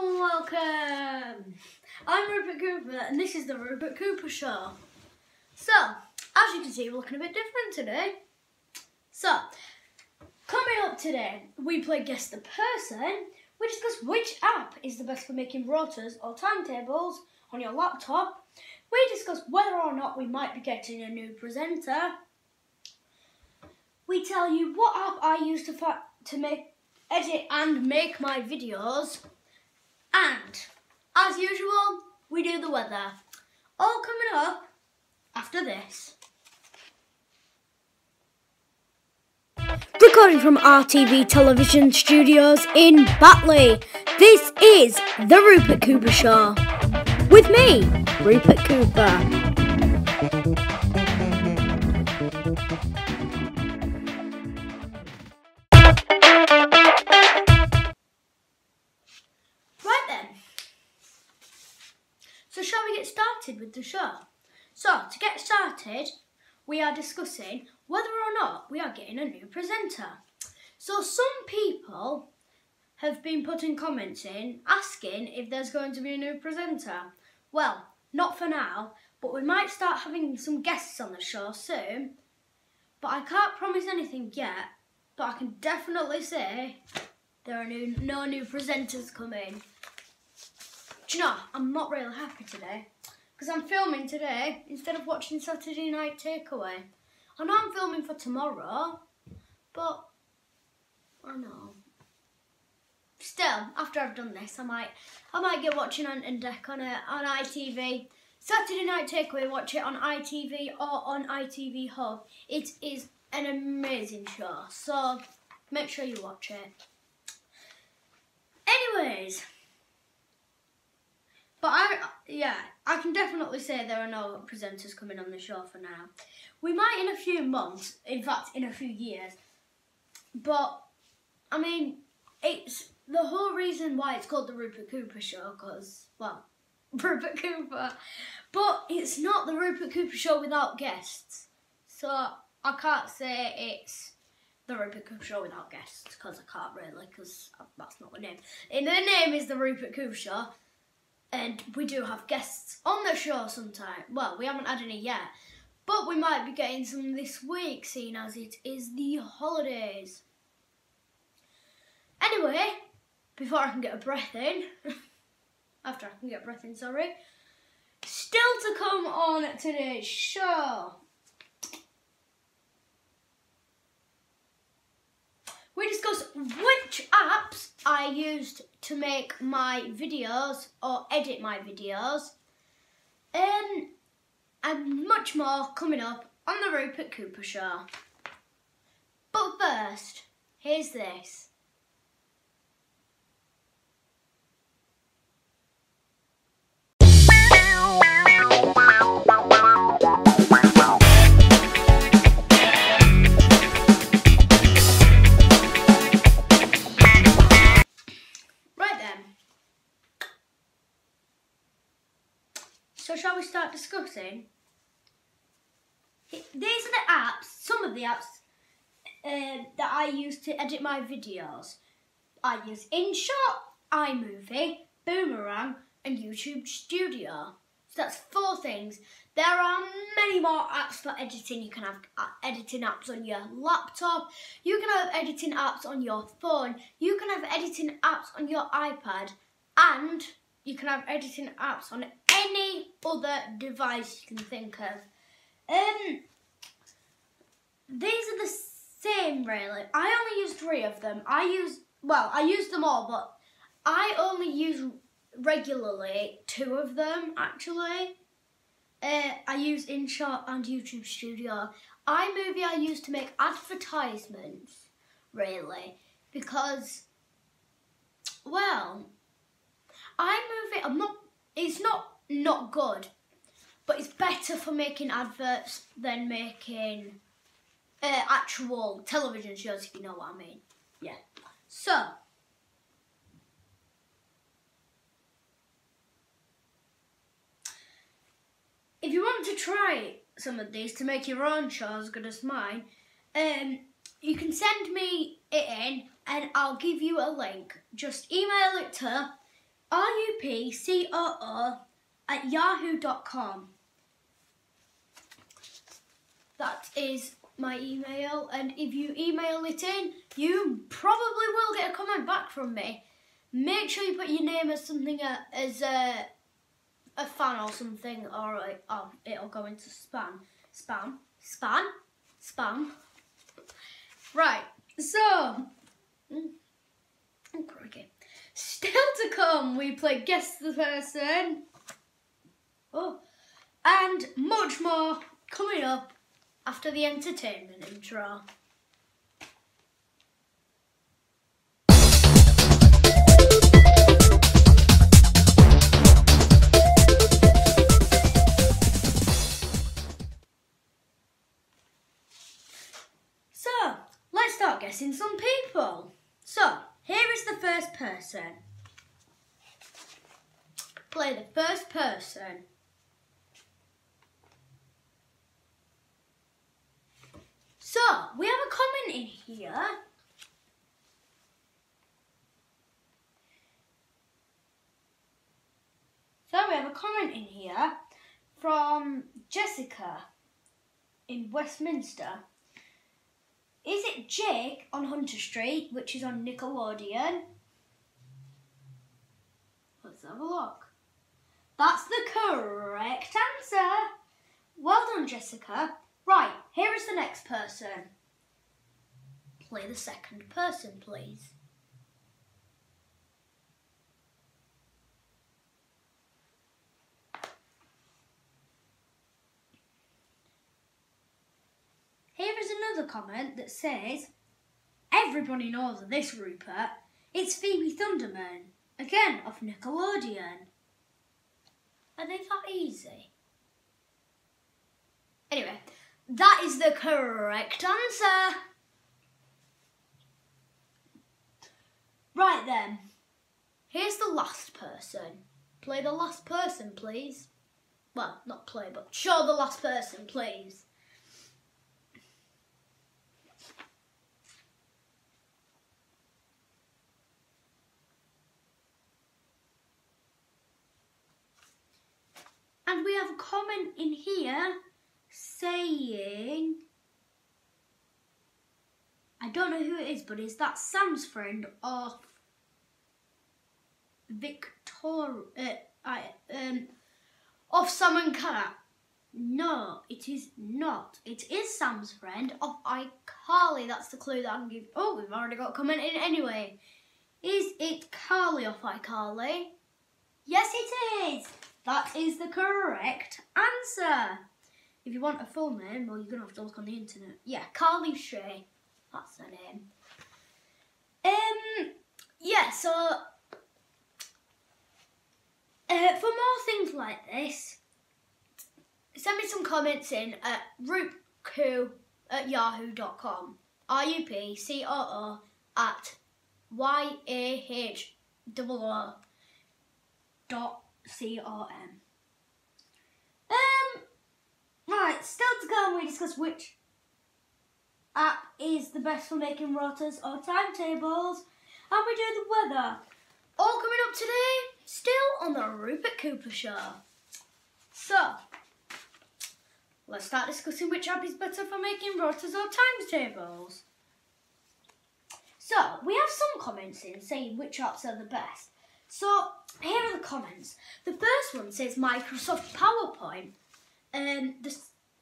And welcome. I'm Rupert Cooper and this is the Rupert Cooper Show. So, as you can see, we're looking a bit different today. So, coming up today, we play Guess the Person. We discuss which app is the best for making rotas or timetables on your laptop. We discuss whether or not we might be getting a new presenter. We tell you what app I use to, to make edit and make my videos. And, as usual, we do the weather. All coming up after this. Recording from RTV Television Studios in Batley, this is The Rupert Cooper Show. With me, Rupert Cooper. Started with the show? So to get started, we are discussing whether or not we are getting a new presenter. So some people have been putting comments in asking if there's going to be a new presenter. Well, not for now, but we might start having some guests on the show soon. But I can't promise anything yet, but I can definitely say there are new, no new presenters coming. Do you know, I'm not really happy today because I'm filming today instead of watching Saturday Night Takeaway. I know I'm filming for tomorrow, but I know. Still, after I've done this, I might I might get watching Ant and Dec on it on ITV. Saturday Night Takeaway, watch it on ITV or on ITV Hub. It is an amazing show, so make sure you watch it. Anyways. But I, yeah, I can definitely say there are no presenters coming on the show for now. We might in a few months, in fact, in a few years. But, I mean, it's the whole reason why it's called the Rupert Cooper Show, because, well, Rupert Cooper. But it's not the Rupert Cooper Show without guests. So, I can't say it's the Rupert Cooper Show without guests, because I can't really, because that's not the name. And the name is the Rupert Cooper Show. And we do have guests on the show sometime. Well, we haven't had any yet. But we might be getting some this week, seeing as it is the holidays. Anyway, before I can get a breath in, after I can get a breath in, sorry, still to come on today's show. We discuss which apps I used to make my videos or edit my videos. Um, and much more coming up on the Rupert Cooper Show. But first, here's this. So shall we start discussing? These are the apps, some of the apps uh, that I use to edit my videos. I use InShot, iMovie, Boomerang and YouTube Studio. So that's four things. There are many more apps for editing. You can have uh, editing apps on your laptop. You can have editing apps on your phone. You can have editing apps on your iPad. And you can have editing apps on any other device you can think of. Um, these are the same really. I only use three of them. I use, well, I use them all, but I only use regularly two of them actually. Uh, I use InShot and YouTube Studio. iMovie I use to make advertisements, really, because, well, iMovie, I'm not, it's not not good, but it's better for making adverts than making uh, actual television shows, if you know what I mean. Yeah. So, if you want to try some of these to make your own show as good as mine, um, you can send me it in and I'll give you a link. Just email it to rupcoo at yahoo.com. That is my email, and if you email it in, you probably will get a comment back from me. Make sure you put your name as something uh, as a, a fan or something, or it, oh, it'll go into spam. Spam. Spam. Spam. Right, so. Mm, oh, Still to come, we play Guess the Person. Oh, and much more coming up after the entertainment intro. So, let's start guessing some people. So, here is the first person. Play the first person. So, we have a comment in here. So, we have a comment in here from Jessica in Westminster. Is it Jake on Hunter Street, which is on Nickelodeon? Let's have a look. That's the correct answer. Well done, Jessica. Right, here is the next person. Play the second person, please. Here is another comment that says, Everybody knows this, Rupert. It's Phoebe Thunderman, again of Nickelodeon. Are they that easy? Anyway, that is the correct answer. Right then, here's the last person. Play the last person, please. Well, not play, but show the last person, please. And we have a comment in here saying, I don't know who it is, but is that Sam's friend of Victoria, uh, I, um, of Sam and Cat? No, it is not. It is Sam's friend of iCarly. That's the clue that I can give. Oh, we've already got a comment in anyway. Is it Carly of iCarly? Yes, it is. That is the correct answer. If you want a full name, well, you're going to have to look on the internet. Yeah, Carly Shay. That's her name. Um, yeah, so uh, for more things like this, send me some comments in at rupcoo at yahoo.com. R-U-P-C-O-O at Y-A-H-O-O dot C-R-M. Right, still to come, we discuss which app is the best for making rotas or timetables, and we do the weather. All coming up today, still on the Rupert Cooper Show. So, let's start discussing which app is better for making rotas or timetables. So, we have some comments in saying which apps are the best. So here are the comments. The first one says Microsoft PowerPoint. Um,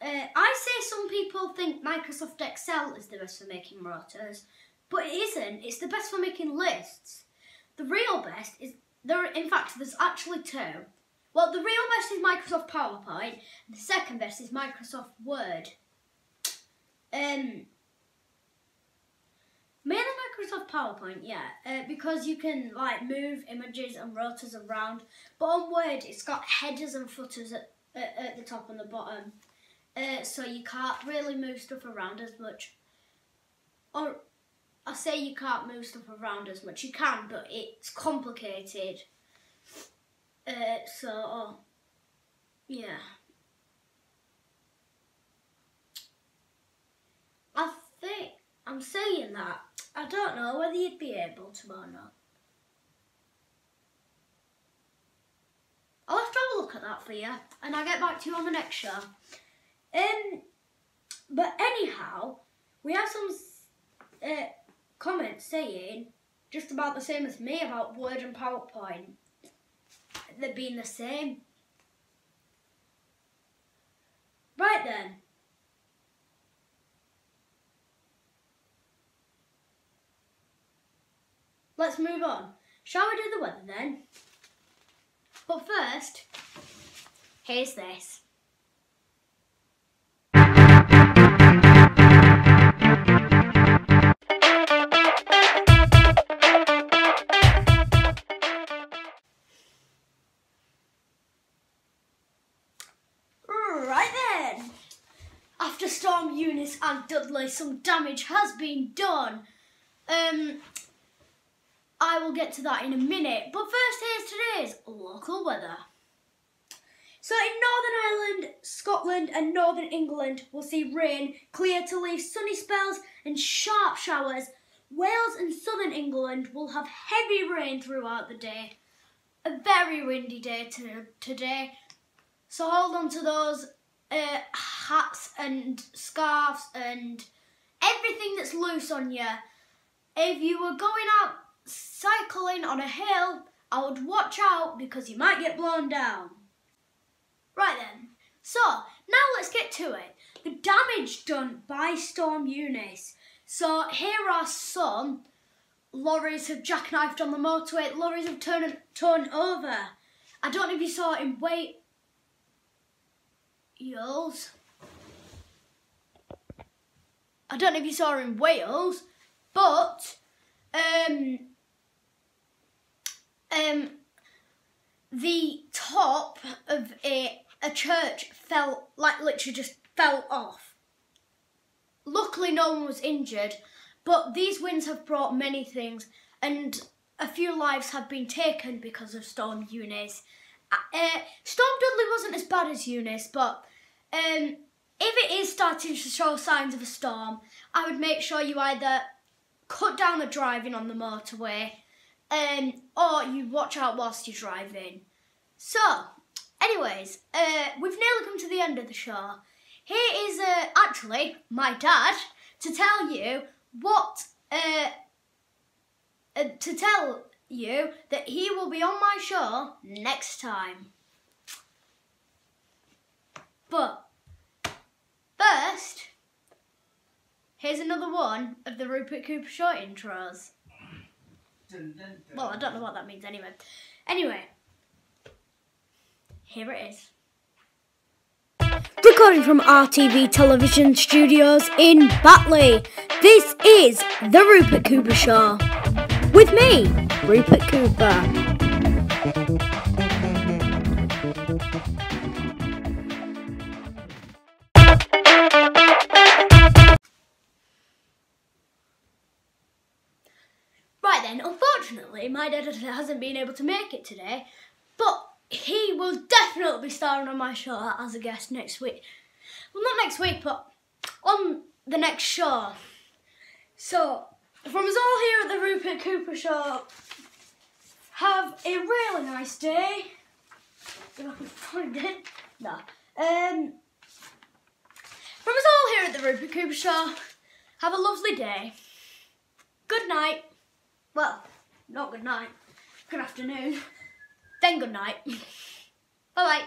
uh, I say some people think Microsoft Excel is the best for making rotas, but it isn't. It's the best for making lists. The real best is there. In fact, there's actually two. Well, the real best is Microsoft PowerPoint. The second best is Microsoft Word. Um, Mainly Microsoft PowerPoint, yeah, uh, because you can like move images and rotas around. But on Word, it's got headers and footers at, at, at the top and the bottom, uh, so you can't really move stuff around as much. Or I say you can't move stuff around as much. You can, but it's complicated. Uh, so yeah. I think I'm saying that I don't know whether you'd be able to or not. That for you, and I'll get back to you on the next show. Um, but anyhow, we have some uh, comments saying just about the same as me about Word and PowerPoint. They're being the same. Right then. Let's move on. Shall we do the weather then? But first, here's this. Right then. After Storm Eunice and Dudley, some damage has been done. Um, I will get to that in a minute. But first, here's today's local weather. So in Northern Ireland, Scotland and Northern England we'll see rain, clear to leave sunny spells and sharp showers. Wales and Southern England will have heavy rain throughout the day. A very windy day to, today. So hold on to those uh, hats and scarves and everything that's loose on you. If you were going out cycling on a hill, I would watch out because you might get blown down. Right then, so now let's get to it. The damage done by Storm Eunice. So here are some. Lorries have jackknifed on the motorway, lorries have turned, turned over. I don't know if you saw it in Wales. I don't know if you saw her in Wales, but um, um, the top of a, a church fell, like literally just fell off. Luckily, no one was injured, but these winds have brought many things, and a few lives have been taken because of Storm Eunice. Uh, Storm Dudley wasn't as bad as Eunice, but um, if it is starting to show signs of a storm, I would make sure you either cut down the driving on the motorway um, or you watch out whilst you're driving. So, anyways, uh, we've nearly come to the end of the show. Here is uh, actually my dad to tell you what uh, uh, to tell you that he will be on my show next time. But first, here's another one of the Rupert Cooper Show intros. Well, I don't know what that means anyway. Anyway, here it is. Recording from RTV Television Studios in Batley, this is The Rupert Cooper Show. With me, Rupert Cooper. My editor hasn't been able to make it today, but he will definitely be starring on my show as a guest next week. Well, not next week, but on the next show. So, from us all here at the Rupert Cooper Show, have a really nice day. If I can find it. No. Um, from us all here at the Rupert Cooper Show, have a lovely day. Good night. Well, not good night. Good afternoon. Then good night. Bye bye.